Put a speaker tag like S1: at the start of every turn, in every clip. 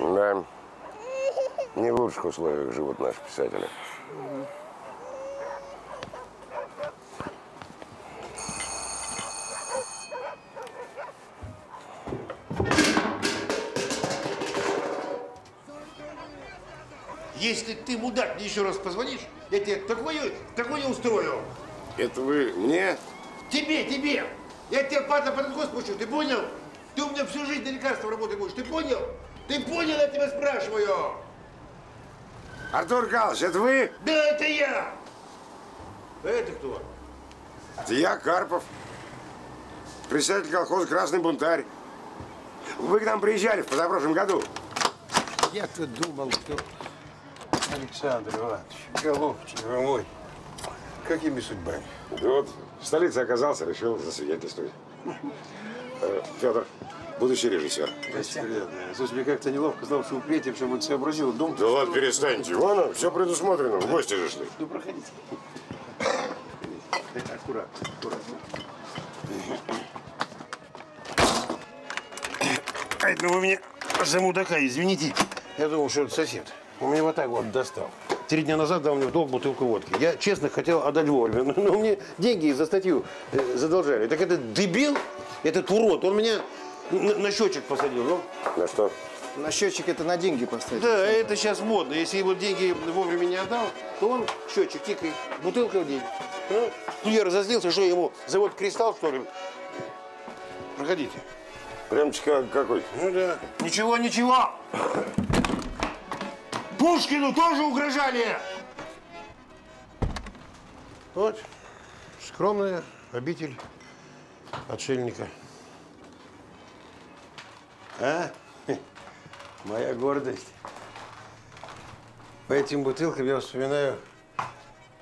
S1: Да. Не в лучших условиях живут наши писатели.
S2: Если ты, мудак, мне еще раз позвонишь, я тебе такое, такое устрою.
S1: Это вы мне?
S2: Тебе, тебе. Я тебе падла под нос пущу, ты понял? Ты у меня всю жизнь на лекарства работать будешь, ты понял? Ты понял, я тебя спрашиваю?
S1: Артур Галыч, это вы?
S2: Да, это я. А это кто?
S1: Это я, Карпов. Председатель колхоза «Красный бунтарь». Вы к нам приезжали в позапрошлом году.
S3: Я-то думал, что Александр Иванович, голубчик вы мой, какими судьбами?
S1: Да вот в столице оказался, решил засвидетельствовать. Э, Федор, будущий режиссер.
S3: Бесполезно. Слушай, мне как-то неловко знал, что упрете, в чем он сообразил. Дом...
S1: Да ладно, перестаньте. Вон, все предусмотрено. В гости же шли.
S3: Ну, проходите. Аккуратно, аккуратно. Ай, ну вы меня за мудака, извините. Я думал, что это сосед. Он меня вот так вот достал. Три дня назад дал мне в долг бутылку водки. Я, честно, хотел отдать вовремя, но, но мне деньги за статью э, задолжали. Так этот дебил, этот урод, он меня на, на счетчик посадил. Ну,
S1: На что?
S4: На счетчик это на деньги поставить.
S3: да, это сейчас модно. Если его деньги вовремя не отдал, то он счетчик тикает, бутылка в день. А? Ну, я разозлился, что ему завод «Кристалл», что ли? Проходите.
S1: Прямчика какой?
S3: Ну да.
S2: Ничего, ничего. Пушкину тоже угрожали.
S3: Вот, скромная обитель отшельника. А? Моя гордость. По этим бутылкам я вспоминаю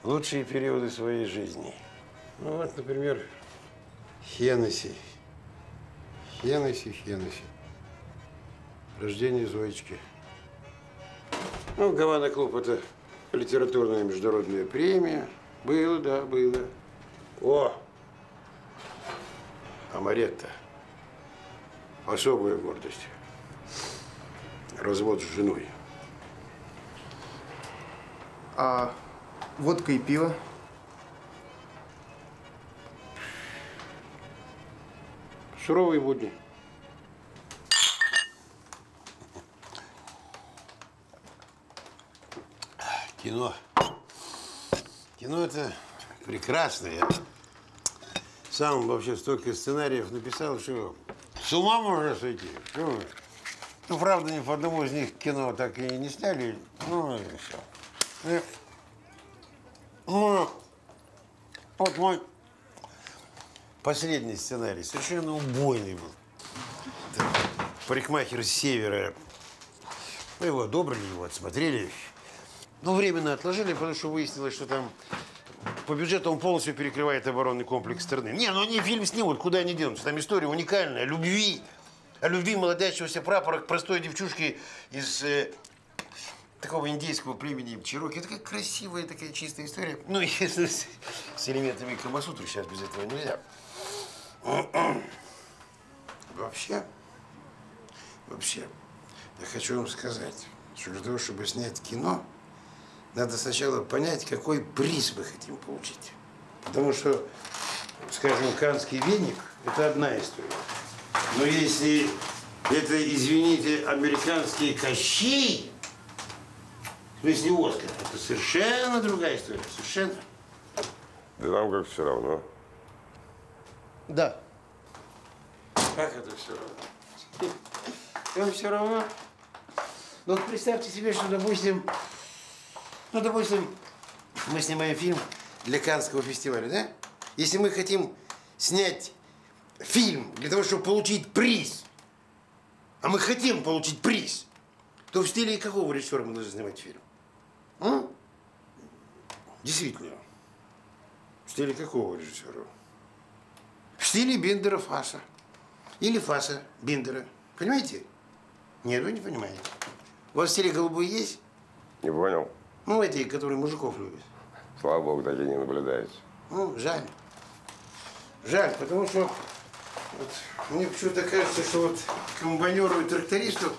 S3: лучшие периоды своей жизни. Ну вот, например, Хеннесси. Хеннесси, Хеннесси. Рождение Зоечки. Ну, Гавана клуб – это литературная международная премия. Было, да, было. О! Амаретта. Особая гордость. Развод с женой.
S4: А водка и пиво?
S3: Суровые будни. Кино. Кино это прекрасно. Я сам вообще столько сценариев написал, что с ума можно сойти. Ну, правда, ни по одному из них кино так и не сняли. Ну, и все. И, ну, вот мой последний сценарий совершенно убойный был. Парикмахер с севера. Мы его одобрили, его отсмотрели. Но временно отложили, потому что выяснилось, что там по бюджету он полностью перекрывает оборонный комплекс страны. Не, ну они фильм снимут, куда они денутся. Там история уникальная, любви. О любви молодящегося прапора к простой девчушке из э, такого индейского племени Чироки. Это как красивая такая чистая история. Ну, если с, с элементами Камасутры, сейчас без этого нельзя. Вообще, вообще, я хочу вам сказать, что для того, чтобы снять кино, надо сначала понять, какой приз мы хотим получить. Потому что, скажем, канский веник – это одна история. Но если это, извините, американский Кощей, в смысле Оскар, это совершенно другая история, совершенно.
S1: Да нам как все равно.
S3: Да. Как это все равно? Вам все равно? Ну, вот представьте себе, что, допустим, ну, допустим, мы снимаем фильм для Каннского фестиваля, да? Если мы хотим снять фильм для того, чтобы получить приз, а мы хотим получить приз, то в стиле какого режиссера мы должны снимать фильм? А? Действительно. В стиле какого режиссера? В стиле Биндера Фаса. Или Фаса Биндера. Понимаете? Нет, вы не понимаете. У вас в стиле голубой есть?
S1: Не понял.
S3: Ну, эти, которые мужиков любят.
S1: Слава богу, такие не наблюдаются.
S3: Ну, жаль. Жаль, потому что вот, мне почему-то кажется, что вот комбайнеру и трактористу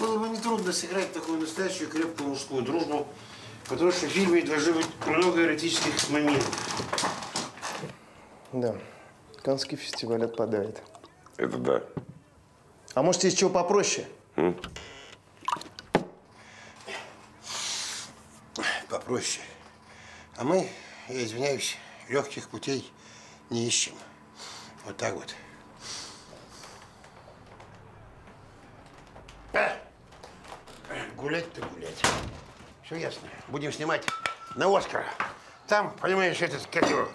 S3: было бы нетрудно сыграть такую настоящую крепкую мужскую дружбу, потому что в фильме должно быть много эротических моментов.
S4: Да. Канский фестиваль отпадает.
S1: Это да.
S4: А может, есть чего попроще?
S3: Попроще. А мы, я извиняюсь, легких путей не ищем. Вот так вот. А! Гулять-то гулять. Все ясно. Будем снимать на Оскара. Там, понимаешь, этот, как его,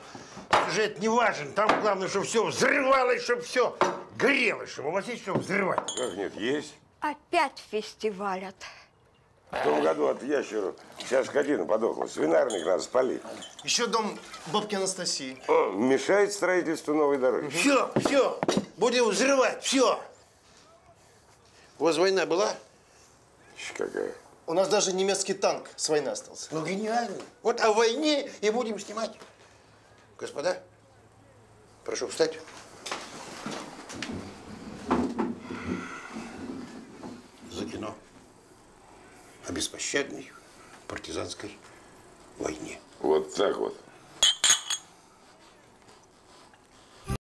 S3: сюжет не важен. Там главное, чтобы все взрывалось, чтобы все горело, чтобы у вас есть что взрывать.
S1: Как нет, есть.
S5: Опять фестивалят.
S1: В том году от ящера вся скотина подохла. Свинарник надо спалить.
S4: Еще дом бабки Анастасии.
S1: О, мешает строительству новой дороги.
S3: Все, все, будем взрывать, все. У вас война была?
S1: Ищ, Какая.
S4: У нас даже немецкий танк с войны остался.
S3: Ну, гениально. Вот о войне и будем снимать. Господа, прошу встать. О беспощадной партизанской войне.
S1: Вот так вот.